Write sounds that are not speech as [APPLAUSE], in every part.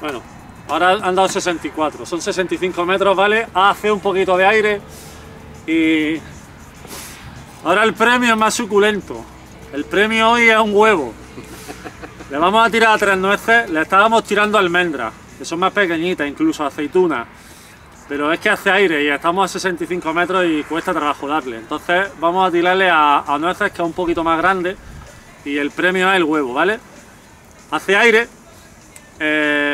Bueno, ahora han dado 64, son 65 metros, ¿vale? Hace un poquito de aire y ahora el premio es más suculento. El premio hoy es un huevo. Le vamos a tirar a tres nueces, le estábamos tirando almendras, que son más pequeñitas, incluso aceitunas. Pero es que hace aire y estamos a 65 metros y cuesta trabajo darle. Entonces vamos a tirarle a, nueces que es un poquito más grande y el premio es el huevo, ¿vale? Hace aire, eh,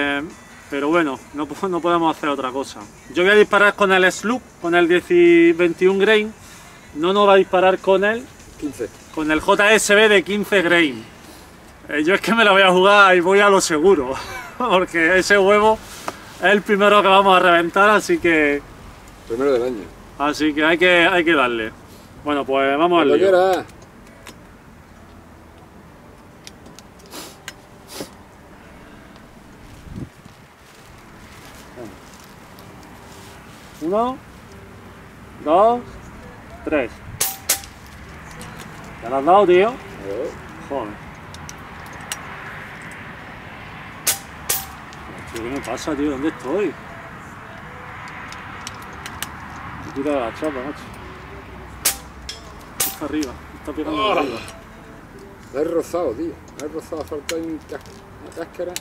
pero bueno, no, no podemos hacer otra cosa. Yo voy a disparar con el Sloop, con el 10 21 grain. No nos va a disparar con el, 15. con el JSB de 15 grain. Eh, yo es que me la voy a jugar y voy a lo seguro, [LAUGHS] porque ese huevo es el primero que vamos a reventar, así que, Primero del año. así que hay que, hay que darle. Bueno, pues vamos al lío. Uno, dos, tres. ¿Ya lo has dado, tío? Joder. Tío, ¿Qué me pasa, tío? ¿Dónde estoy? Me tira la chapa, macho. Está arriba, está pegando Oh. arriba. La he rozado, tío. La he rozado, ha faltado una cáscara.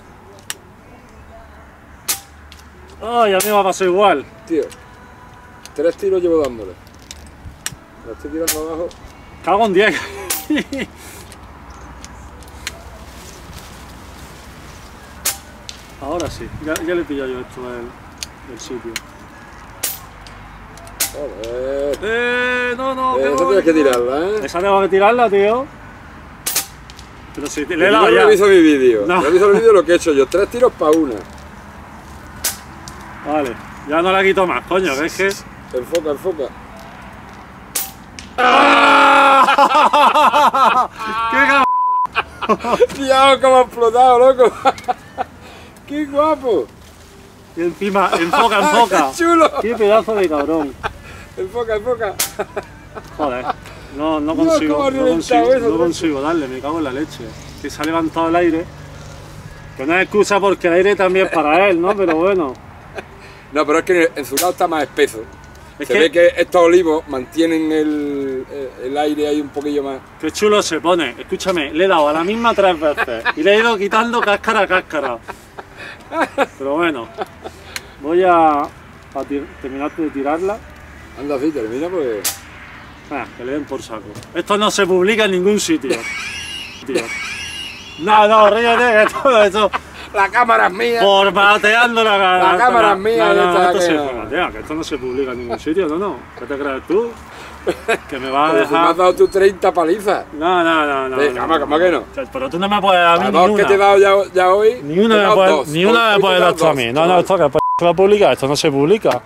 Ay, a mí me ha pasado igual. Tío, tres tiros llevo dándole. La estoy tirando abajo. Cago en 10. [LAUGHS] Ahora sí, ya, ya le pillo yo esto del, del sitio. Joder. Eh, no, no, Eh, Esa tienes que no. tirarla, ¿eh? Esa tengo que tirarla, tío. Pero si te- le he Yo dado ya. reviso mi vídeo. No. Reviso el vídeo lo que he hecho yo. Tres tiros para una. Vale, ya no la quito más, coño, que es que. Enfoca, enfoca. [LAUGHS] ¡Qué cabrón! [LAUGHS] Tío, cómo ha explotado, loco. [LAUGHS] ¡Qué guapo! Y encima, enfoca, enfoca. ¡Qué chulo! ¡Qué pedazo de cabrón! Enfoca, enfoca. Joder, no, no consigo, no consigo, eso, no consigo darle, me cago en la leche. Que se ha levantado el aire. Que no es excusa porque el aire también es para él, ¿no? Pero bueno. No, pero es que en su lado está más espeso. Es Se que, ve que estos olivos mantienen el, aire ahí un poquillo más. qué chulo se pone. Escúchame, le he dado a la misma tres veces y le he ido quitando cáscara a cáscara. Pero bueno, voy a, a terminar de tirarla. Anda así, termina porque. Ah, que le den por saco. Esto no se publica en ningún sitio. Tío. No, no, ríete, que todo eso. La cámara es mía. Formateando la, La cámara es mía, No, no, esto que se no. que esto no se publica en ningún sitio, no, no. ¿Qué te crees tú? Que me vas a si me has dejar. dado tú 30 palizas. No, no, no, no. No, ¿cómo- cómo que no? Pero tú no me puedes dar a mí ni que una. te he dado ya, ya hoy. Ni una me puedes, dar tú a mí. No, no, esto que se va a publicar, esto no se publica.